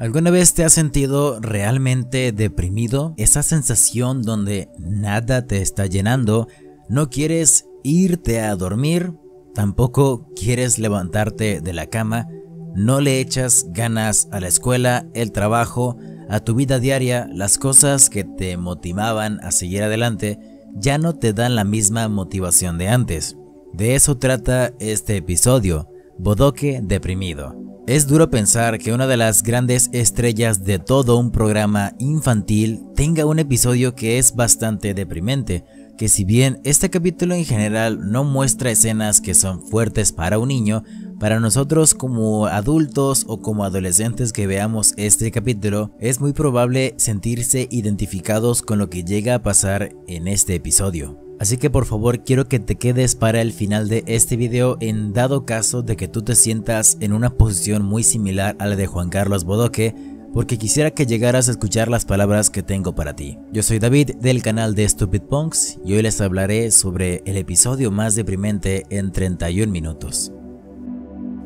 ¿Alguna vez te has sentido realmente deprimido? Esa sensación donde nada te está llenando, no quieres irte a dormir, tampoco quieres levantarte de la cama, no le echas ganas a la escuela, el trabajo, a tu vida diaria, las cosas que te motivaban a seguir adelante ya no te dan la misma motivación de antes. De eso trata este episodio, Bodoque deprimido. Es duro pensar que una de las grandes estrellas de todo un programa infantil tenga un episodio que es bastante deprimente, que si bien este capítulo en general no muestra escenas que son fuertes para un niño, para nosotros como adultos o como adolescentes que veamos este capítulo, es muy probable sentirse identificados con lo que llega a pasar en este episodio. Así que por favor quiero que te quedes para el final de este video en dado caso de que tú te sientas en una posición muy similar a la de Juan Carlos Bodoque porque quisiera que llegaras a escuchar las palabras que tengo para ti. Yo soy David del canal de Stupid Punks y hoy les hablaré sobre el episodio más deprimente en 31 minutos.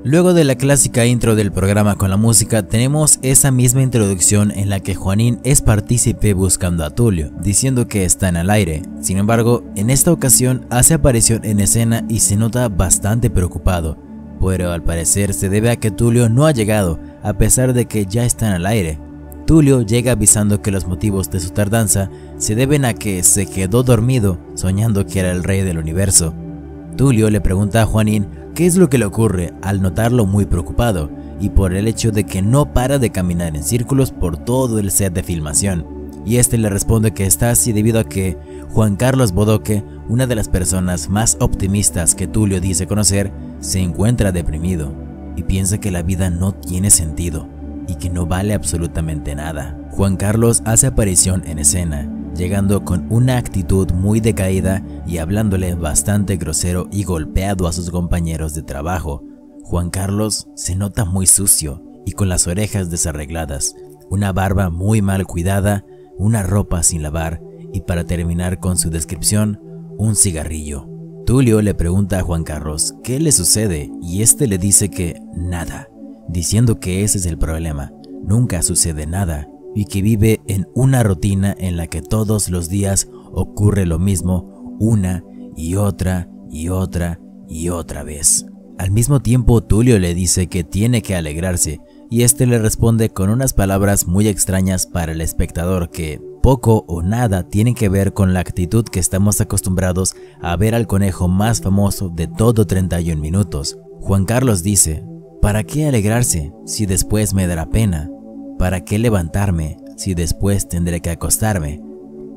Luego de la clásica intro del programa con la música, tenemos esa misma introducción en la que Juanín es partícipe buscando a Tulio, diciendo que está en el aire. Sin embargo, en esta ocasión hace aparición en escena y se nota bastante preocupado, pero al parecer se debe a que Tulio no ha llegado, a pesar de que ya está en el aire. Tulio llega avisando que los motivos de su tardanza se deben a que se quedó dormido soñando que era el rey del universo. Tulio le pregunta a Juanín qué es lo que le ocurre al notarlo muy preocupado y por el hecho de que no para de caminar en círculos por todo el set de filmación. Y este le responde que está así debido a que Juan Carlos Bodoque, una de las personas más optimistas que Tulio dice conocer, se encuentra deprimido y piensa que la vida no tiene sentido y que no vale absolutamente nada. Juan Carlos hace aparición en escena llegando con una actitud muy decaída y hablándole bastante grosero y golpeado a sus compañeros de trabajo. Juan Carlos se nota muy sucio y con las orejas desarregladas, una barba muy mal cuidada, una ropa sin lavar y para terminar con su descripción, un cigarrillo. Tulio le pregunta a Juan Carlos qué le sucede y este le dice que nada, diciendo que ese es el problema, nunca sucede nada y que vive en una rutina en la que todos los días ocurre lo mismo una y otra y otra y otra vez. Al mismo tiempo Tulio le dice que tiene que alegrarse y este le responde con unas palabras muy extrañas para el espectador que poco o nada tienen que ver con la actitud que estamos acostumbrados a ver al conejo más famoso de todo 31 minutos. Juan Carlos dice, ¿para qué alegrarse si después me dará pena? ¿Para qué levantarme si después tendré que acostarme?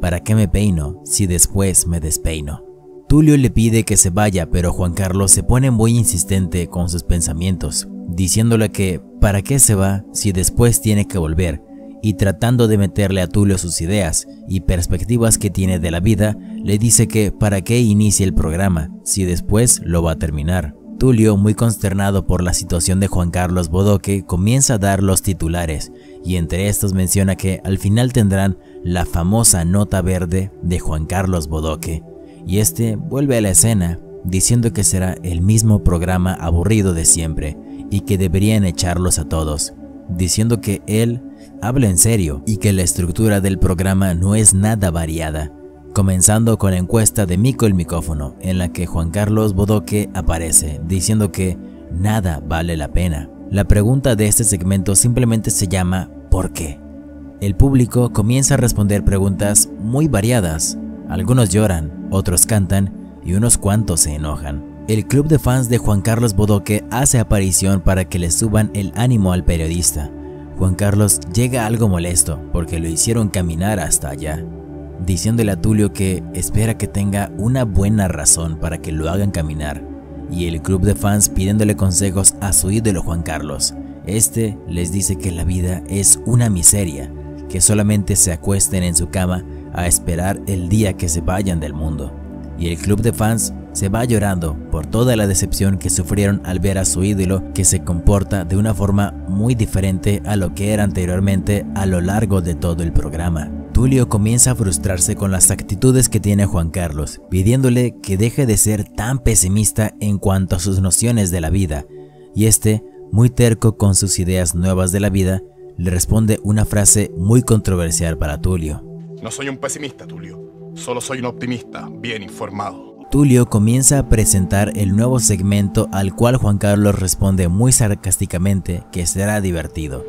¿Para qué me peino si después me despeino? Tulio le pide que se vaya, pero Juan Carlos se pone muy insistente con sus pensamientos, diciéndole que ¿para qué se va si después tiene que volver? Y tratando de meterle a Tulio sus ideas y perspectivas que tiene de la vida, le dice que ¿para qué inicie el programa si después lo va a terminar? Tulio, muy consternado por la situación de Juan Carlos Bodoque, comienza a dar los titulares y entre estos menciona que al final tendrán la famosa nota verde de Juan Carlos Bodoque y este vuelve a la escena diciendo que será el mismo programa aburrido de siempre y que deberían echarlos a todos, diciendo que él habla en serio y que la estructura del programa no es nada variada comenzando con la encuesta de Mico el micófono, en la que Juan Carlos Bodoque aparece, diciendo que nada vale la pena. La pregunta de este segmento simplemente se llama ¿por qué? El público comienza a responder preguntas muy variadas. Algunos lloran, otros cantan y unos cuantos se enojan. El club de fans de Juan Carlos Bodoque hace aparición para que le suban el ánimo al periodista. Juan Carlos llega algo molesto porque lo hicieron caminar hasta allá diciéndole a Tulio que espera que tenga una buena razón para que lo hagan caminar, y el club de fans pidiéndole consejos a su ídolo Juan Carlos. Este les dice que la vida es una miseria, que solamente se acuesten en su cama a esperar el día que se vayan del mundo. Y el club de fans se va llorando por toda la decepción que sufrieron al ver a su ídolo que se comporta de una forma muy diferente a lo que era anteriormente a lo largo de todo el programa. Tulio comienza a frustrarse con las actitudes que tiene Juan Carlos, pidiéndole que deje de ser tan pesimista en cuanto a sus nociones de la vida, y este, muy terco con sus ideas nuevas de la vida, le responde una frase muy controversial para Tulio. No soy un pesimista, Tulio. Solo soy un optimista, bien informado. Tulio comienza a presentar el nuevo segmento al cual Juan Carlos responde muy sarcásticamente que será divertido.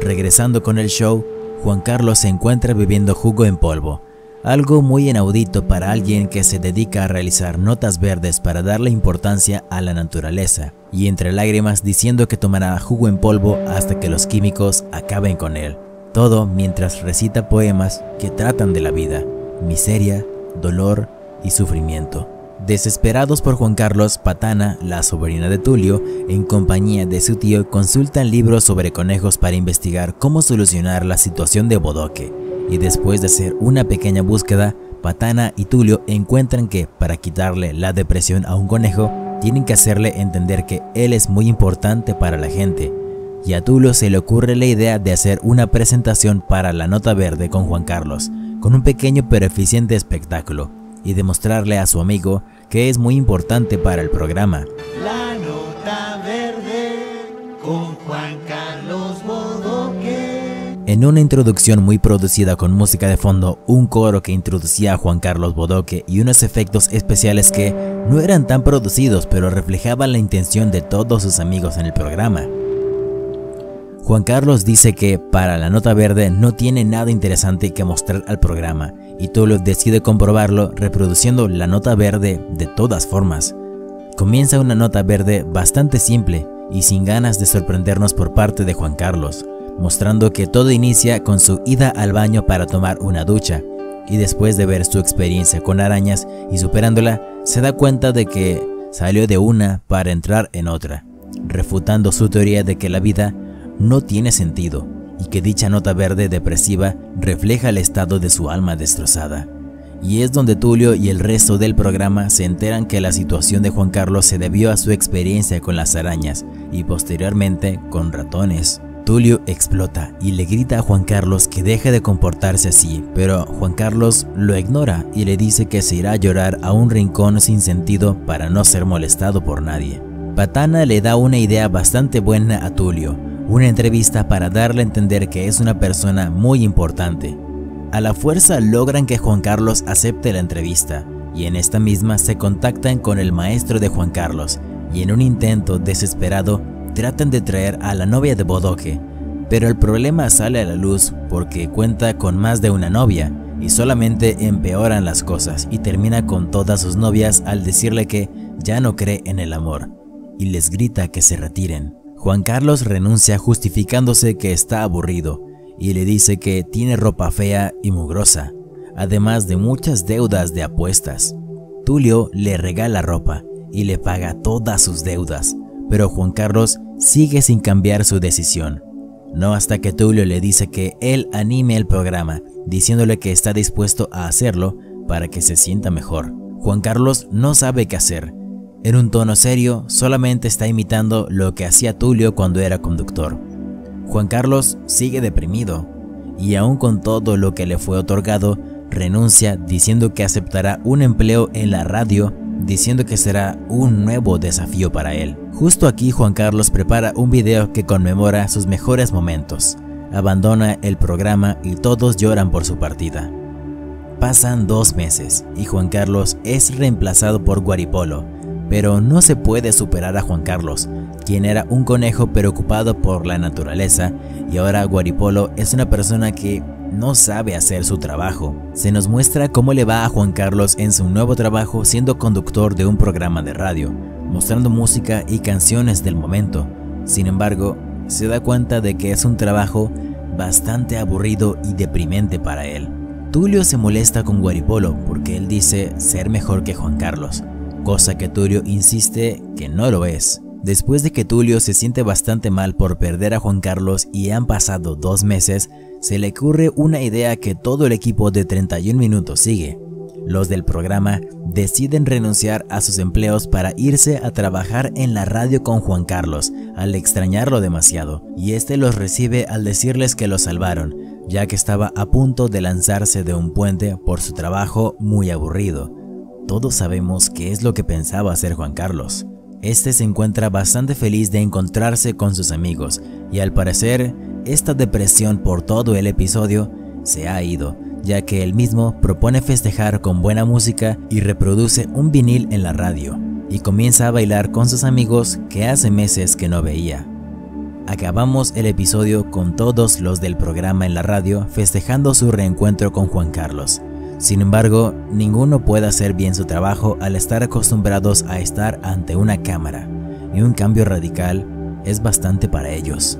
Regresando con el show, Juan Carlos se encuentra bebiendo jugo en polvo, algo muy inaudito para alguien que se dedica a realizar notas verdes para darle importancia a la naturaleza, y entre lágrimas diciendo que tomará jugo en polvo hasta que los químicos acaben con él. Todo mientras recita poemas que tratan de la vida, miseria, dolor y sufrimiento. Desesperados por Juan Carlos, Patana, la sobrina de Tulio, en compañía de su tío, consultan libros sobre conejos para investigar cómo solucionar la situación de Bodoque y después de hacer una pequeña búsqueda, Patana y Tulio encuentran que para quitarle la depresión a un conejo, tienen que hacerle entender que él es muy importante para la gente. Y a Tulio se le ocurre la idea de hacer una presentación para la nota verde con Juan Carlos, con un pequeño pero eficiente espectáculo, y demostrarle a su amigo que es muy importante para el programa. La nota verde con Juan Carlos. En una introducción muy producida con música de fondo, un coro que introducía a Juan Carlos Bodoque y unos efectos especiales que no eran tan producidos pero reflejaban la intención de todos sus amigos en el programa. Juan Carlos dice que para la nota verde no tiene nada interesante que mostrar al programa y Tulio decide comprobarlo reproduciendo la nota verde de todas formas. Comienza una nota verde bastante simple y sin ganas de sorprendernos por parte de Juan Carlos mostrando que todo inicia con su ida al baño para tomar una ducha, y después de ver su experiencia con arañas y superándola, se da cuenta de que salió de una para entrar en otra, refutando su teoría de que la vida no tiene sentido y que dicha nota verde depresiva refleja el estado de su alma destrozada. Y es donde Tulio y el resto del programa se enteran que la situación de Juan Carlos se debió a su experiencia con las arañas y posteriormente con ratones. Tulio explota y le grita a Juan Carlos que deje de comportarse así, pero Juan Carlos lo ignora y le dice que se irá a llorar a un rincón sin sentido para no ser molestado por nadie. Patana le da una idea bastante buena a Tulio, una entrevista para darle a entender que es una persona muy importante. A la fuerza logran que Juan Carlos acepte la entrevista, y en esta misma se contactan con el maestro de Juan Carlos, y en un intento desesperado tratan de traer a la novia de Bodoque, pero el problema sale a la luz porque cuenta con más de una novia y solamente empeoran las cosas y termina con todas sus novias al decirle que ya no cree en el amor y les grita que se retiren. Juan Carlos renuncia justificándose que está aburrido y le dice que tiene ropa fea y mugrosa, además de muchas deudas de apuestas. Tulio le regala ropa y le paga todas sus deudas, pero Juan Carlos sigue sin cambiar su decisión. No hasta que Tulio le dice que él anime el programa, diciéndole que está dispuesto a hacerlo para que se sienta mejor. Juan Carlos no sabe qué hacer. En un tono serio, solamente está imitando lo que hacía Tulio cuando era conductor. Juan Carlos sigue deprimido, y aún con todo lo que le fue otorgado, renuncia diciendo que aceptará un empleo en la radio diciendo que será un nuevo desafío para él. Justo aquí Juan Carlos prepara un video que conmemora sus mejores momentos. Abandona el programa y todos lloran por su partida. Pasan dos meses y Juan Carlos es reemplazado por Guaripolo, pero no se puede superar a Juan Carlos, quien era un conejo preocupado por la naturaleza y ahora Guaripolo es una persona que no sabe hacer su trabajo. Se nos muestra cómo le va a Juan Carlos en su nuevo trabajo siendo conductor de un programa de radio, mostrando música y canciones del momento. Sin embargo, se da cuenta de que es un trabajo bastante aburrido y deprimente para él. Tulio se molesta con Guaripolo porque él dice ser mejor que Juan Carlos, cosa que Tulio insiste que no lo es. Después de que Tulio se siente bastante mal por perder a Juan Carlos y han pasado dos meses, se le ocurre una idea que todo el equipo de 31 minutos sigue. Los del programa deciden renunciar a sus empleos para irse a trabajar en la radio con Juan Carlos, al extrañarlo demasiado, y este los recibe al decirles que lo salvaron, ya que estaba a punto de lanzarse de un puente por su trabajo muy aburrido. Todos sabemos qué es lo que pensaba hacer Juan Carlos. Este se encuentra bastante feliz de encontrarse con sus amigos y al parecer esta depresión por todo el episodio se ha ido, ya que él mismo propone festejar con buena música y reproduce un vinil en la radio, y comienza a bailar con sus amigos que hace meses que no veía. Acabamos el episodio con todos los del programa en la radio festejando su reencuentro con Juan Carlos. Sin embargo, ninguno puede hacer bien su trabajo al estar acostumbrados a estar ante una cámara, y un cambio radical es bastante para ellos.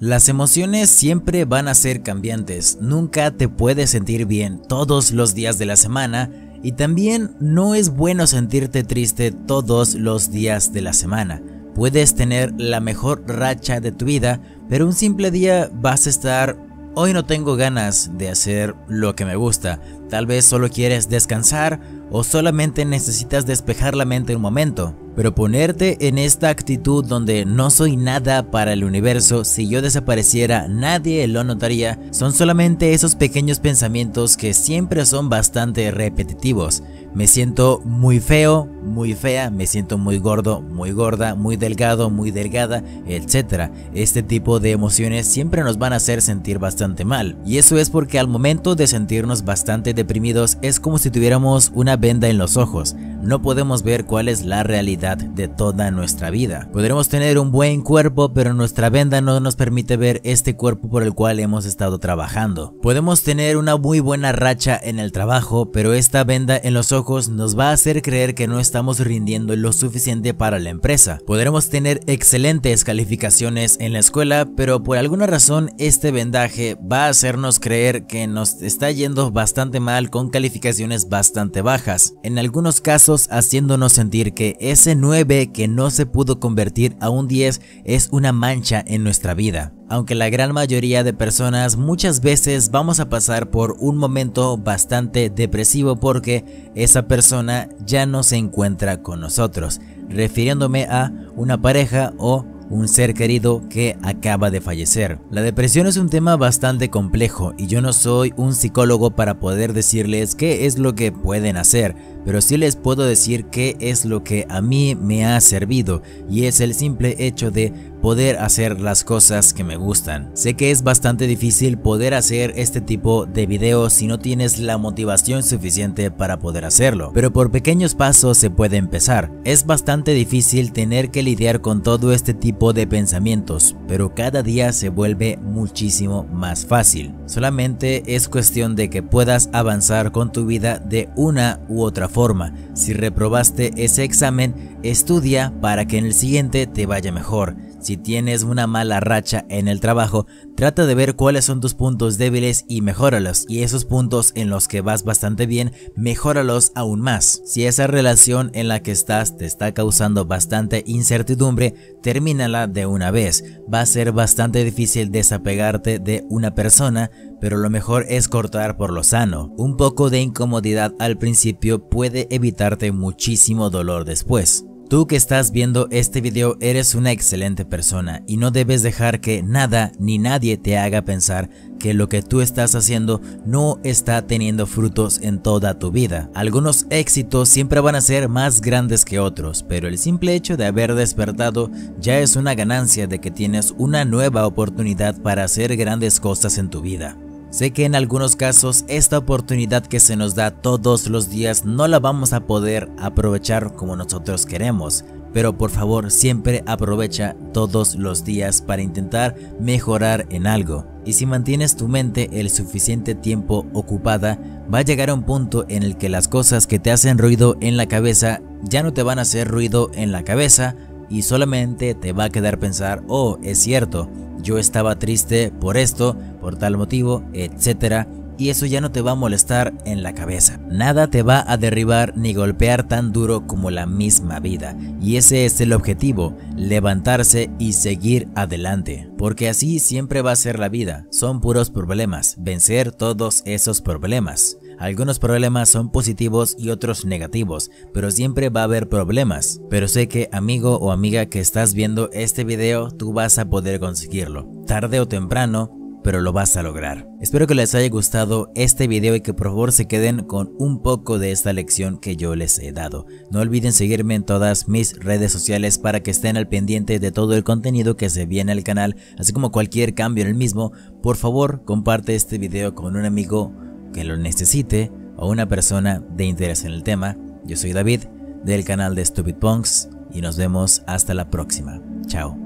Las emociones siempre van a ser cambiantes, nunca te puedes sentir bien todos los días de la semana y también no es bueno sentirte triste todos los días de la semana. Puedes tener la mejor racha de tu vida, pero un simple día vas a estar, hoy no tengo ganas de hacer lo que me gusta, tal vez solo quieres descansar o solamente necesitas despejar la mente un momento. Pero ponerte en esta actitud donde no soy nada para el universo, si yo desapareciera nadie lo notaría, son solamente esos pequeños pensamientos que siempre son bastante repetitivos. Me siento muy feo, muy fea, me siento muy gordo, muy gorda, muy delgado, muy delgada, etc. Este tipo de emociones siempre nos van a hacer sentir bastante mal. Y eso es porque al momento de sentirnos bastante deprimidos es como si tuviéramos una venda en los ojos. No podemos ver cuál es la realidad de toda nuestra vida. Podremos tener un buen cuerpo, pero nuestra venda no nos permite ver este cuerpo por el cual hemos estado trabajando. Podemos tener una muy buena racha en el trabajo, pero esta venda en los ojos nos va a hacer creer que no estamos rindiendo lo suficiente para la empresa. Podremos tener excelentes calificaciones en la escuela, pero por alguna razón este vendaje va a hacernos creer que nos está yendo bastante mal con calificaciones bastante bajas. En algunos casos haciéndonos sentir que ese 9 que no se pudo convertir a un 10 es una mancha en nuestra vida aunque la gran mayoría de personas muchas veces vamos a pasar por un momento bastante depresivo porque esa persona ya no se encuentra con nosotros, refiriéndome a una pareja o un ser querido que acaba de fallecer. La depresión es un tema bastante complejo y yo no soy un psicólogo para poder decirles qué es lo que pueden hacer, pero sí les puedo decir qué es lo que a mí me ha servido y es el simple hecho de poder hacer las cosas que me gustan. Sé que es bastante difícil poder hacer este tipo de videos si no tienes la motivación suficiente para poder hacerlo, pero por pequeños pasos se puede empezar. Es bastante difícil tener que lidiar con todo este tipo de pensamientos, pero cada día se vuelve muchísimo más fácil. Solamente es cuestión de que puedas avanzar con tu vida de una u otra forma. Si reprobaste ese examen, estudia para que en el siguiente te vaya mejor. Si tienes una mala racha en el trabajo, trata de ver cuáles son tus puntos débiles y mejóralos. Y esos puntos en los que vas bastante bien, mejóralos aún más. Si esa relación en la que estás te está causando bastante incertidumbre, termínala de una vez. Va a ser bastante difícil desapegarte de una persona, pero lo mejor es cortar por lo sano. Un poco de incomodidad al principio puede evitarte muchísimo dolor después. Tú que estás viendo este video eres una excelente persona y no debes dejar que nada ni nadie te haga pensar que lo que tú estás haciendo no está teniendo frutos en toda tu vida. Algunos éxitos siempre van a ser más grandes que otros, pero el simple hecho de haber despertado ya es una ganancia de que tienes una nueva oportunidad para hacer grandes cosas en tu vida. Sé que en algunos casos esta oportunidad que se nos da todos los días no la vamos a poder aprovechar como nosotros queremos, pero por favor siempre aprovecha todos los días para intentar mejorar en algo. Y si mantienes tu mente el suficiente tiempo ocupada, va a llegar a un punto en el que las cosas que te hacen ruido en la cabeza ya no te van a hacer ruido en la cabeza y solamente te va a quedar pensar, oh, es cierto, yo estaba triste por esto, por tal motivo, etc. Y eso ya no te va a molestar en la cabeza. Nada te va a derribar ni golpear tan duro como la misma vida. Y ese es el objetivo, levantarse y seguir adelante. Porque así siempre va a ser la vida. Son puros problemas, vencer todos esos problemas. Algunos problemas son positivos y otros negativos, pero siempre va a haber problemas. Pero sé que amigo o amiga que estás viendo este video, tú vas a poder conseguirlo. Tarde o temprano, pero lo vas a lograr. Espero que les haya gustado este video y que por favor se queden con un poco de esta lección que yo les he dado. No olviden seguirme en todas mis redes sociales para que estén al pendiente de todo el contenido que se viene al canal, así como cualquier cambio en el mismo. Por favor, comparte este video con un amigo que lo necesite o una persona de interés en el tema. Yo soy David del canal de Stupid Punks y nos vemos hasta la próxima. Chao.